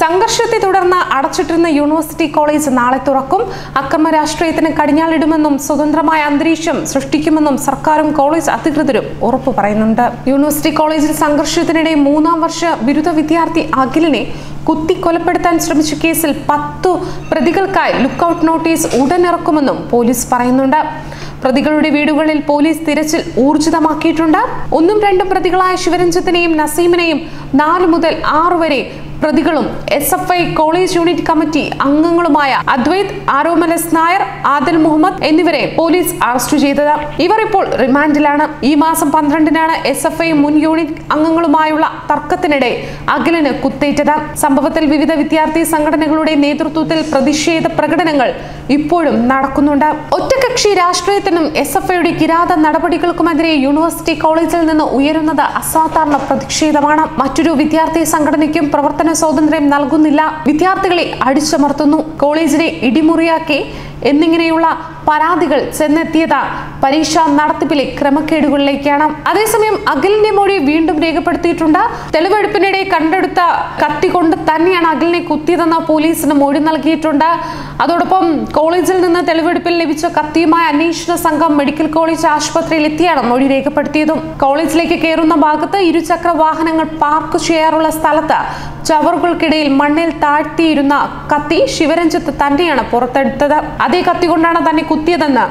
സംഘർഷത്തെ തുടർന്ന് അടച്ചിട്ടിരുന്ന university college നാളെ തുറക്കും. അക്രമ രാഷ്ട്രീയത്തിന് കടിഞ്ഞാളിടുമെന്നും സ്വതന്ത്രമായ അന്തരീക്ഷം സൃഷ്ടിക്കുമെന്നും സർക്കാരും കോളേജ് അധികൃതരും ഉറപ്പു പറയുന്നുണ്ട്. യൂണിവേഴ്സിറ്റി കോളേജിൽ സംഘർഷത്തിനിടെ മൂന്നാം വർഷ ബിരുദ വിദ്യാർത്ഥി അഖിലിനെ കുത്തി കൊലപ്പെടുത്താൻ ശ്രമിച്ച കേസിൽ പത്തു പ്രതികൾക്കായി ലുക്കൌട്ട് നോട്ടീസ് ഉടനിറക്കുമെന്നും പോലീസ് പറയുന്നുണ്ട്. പ്രതികളുടെ വീടുകളിൽ പോലീസ് തിരച്ചിൽ ഊർജിതമാക്കിയിട്ടുണ്ട്. ഒന്നും രണ്ടും പ്രതികളായ ശിവരഞ്ജിത്തിനെയും നസീമിനെയും നാല് മുതൽ ആറ് വരെ പ്രതികളും S F I college unit committee അംഗങ്ങളുമായ Advaith ആരോമലസ് നായർ ആദിൽ മുഹമ്മദ് എന്നിവരെ പോലീസ് അറസ്റ്റ് ചെയ്തത്. ഇവർ ഇപ്പോൾ റിമാൻഡിലാണ്. ഈ മാസം പന്ത്രണ്ടിനാണ് എസ് എഫ് ഐ മുൻ യൂണിറ്റ് അംഗങ്ങളുമായുള്ള തർക്കത്തിനിടെ അഖിലിന് കുത്തേറ്റത്. സംഭവത്തിൽ വിവിധ വിദ്യാർത്ഥി സംഘടനകളുടെ നേതൃത്വത്തിൽ പ്രതിഷേധ പ്രകടനങ്ങൾ ഇപ്പോഴും നടക്കുന്നുണ്ട്. ഒറ്റകക്ഷി രാഷ്ട്രീയത്തിനും എസ് എഫ് ഐയുടെ കിരാത നടപടികൾക്കുമെതിരെ യൂണിവേഴ്സിറ്റി കോളേജിൽ നിന്ന് ഉയരുന്നത് അസാധാരണ പ്രതിഷേധമാണ്. മറ്റൊരു വിദ്യാർത്ഥി സംഘടനയ്ക്കും പ്രവർത്തന സ്വാതന്ത്ര്യം നൽകുന്നില്ല. വിദ്യാർത്ഥികളെ അടിച്ചമർത്തുന്നു. കോളേജിനെ ഇടിമുറിയാക്കി എന്നിങ്ങനെയുള്ള പരാതികൾ ചെന്നെത്തിയത് പരീക്ഷാ നടത്തിപ്പിലെ ക്രമക്കേടുകളിലേക്കാണ്. അതേസമയം അഖിലിന്റെ മൊഴി വീണ്ടും രേഖപ്പെടുത്തിയിട്ടുണ്ട്. തെളിവെടുപ്പിനിടെ കണ്ടെടുത്ത കത്തി കൊണ്ട് തന്നെയാണ് അഖിലിനെ കുത്തിയതെന്ന് പോലീസിന് മൊഴി നൽകിയിട്ടുണ്ട്. അതോടൊപ്പം കോളേജിൽ നിന്ന് തെളിവെടുപ്പിൽ ലഭിച്ച കത്തിയുമായി അന്വേഷണ സംഘം മെഡിക്കൽ കോളേജ് ആശുപത്രിയിൽ എത്തിയാണ് മൊഴി രേഖപ്പെടുത്തിയതും. കോളേജിലേക്ക് കയറുന്ന ഭാഗത്ത് ഇരുചക്ര വാഹനങ്ങൾ പാർക്ക് ചെയ്യാറുള്ള സ്ഥലത്ത് ചവറുകൾക്കിടയിൽ മണ്ണിൽ താഴ്ത്തിയിരുന്ന കത്തി ശിവരഞ്ജിത്ത് തന്നെയാണ് പുറത്തെടുത്തത്. അതേ കത്തി കൊണ്ടാണ് തന്നെ കുത്തിയതെന്ന്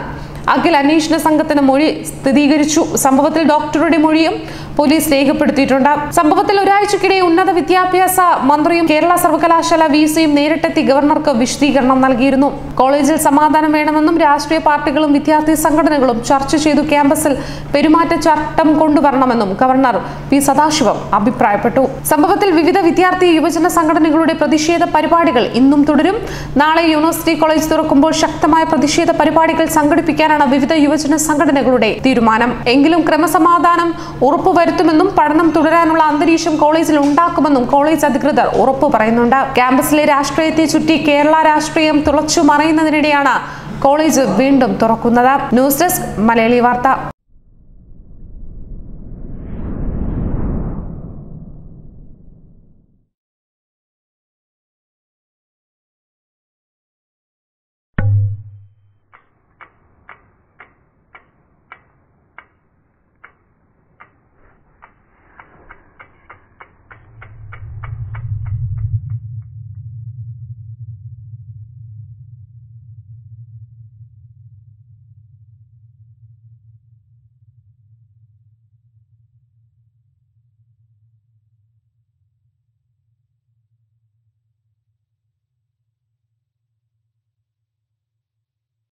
അഖിൽ അന്വേഷണ സംഘത്തിന് മൊഴി സ്ഥിരീകരിച്ചു. സംഭവത്തിൽ ഡോക്ടറുടെ മൊഴിയും പോലീസ് രേഖപ്പെടുത്തിയിട്ടുണ്ട്. സംഭവത്തിൽ ഒരാഴ്ചക്കിടെ ഉന്നത വിദ്യാഭ്യാസ മന്ത്രിയും കേരള സർവകലാശാല വി സിയും നേരിട്ടെത്തി ഗവർണർക്ക് വിശദീകരണം നൽകിയിരുന്നു. കോളേജിൽ സമാധാനം വേണമെന്നും രാഷ്ട്രീയ പാർട്ടികളും വിദ്യാർത്ഥി സംഘടനകളും ചർച്ച ചെയ്തു ക്യാമ്പസിൽ പെരുമാറ്റച്ചട്ടം കൊണ്ടുവരണമെന്നും ഗവർണർ പി സദാശിവം അഭിപ്രായപ്പെട്ടു. സംഭവത്തിൽ വിവിധ വിദ്യാർത്ഥി യുവജന സംഘടനകളുടെ പ്രതിഷേധ പരിപാടികൾ ഇന്നും തുടരും. നാളെ യൂണിവേഴ്സിറ്റി കോളേജ് തുറക്കുമ്പോൾ ശക്തമായ പ്രതിഷേധ പരിപാടികൾ സംഘടിപ്പിക്കാനാണ് വിവിധ യുവജന സംഘടനകളുടെ തീരുമാനം. എങ്കിലും ക്രമസമാധാനം ഉറപ്പുവരുത്തുമെന്നും പഠനം തുടരാനുള്ള അന്തരീക്ഷം കോളേജിൽ ഉണ്ടാക്കുമെന്നും കോളേജ് അധികൃതർ ഉറപ്പു പറയുന്നുണ്ട്. ക്യാമ്പസിലെ രാഷ്ട്രീയത്തെ ചുറ്റി കേരള രാഷ്ട്രീയം തുളച്ചു മറയുന്നതിനിടെയാണ് കോളേജ് വീണ്ടും തുറക്കുന്നത്. ന്യൂസ് ഡെസ്ക് മലയാളി വാർത്ത.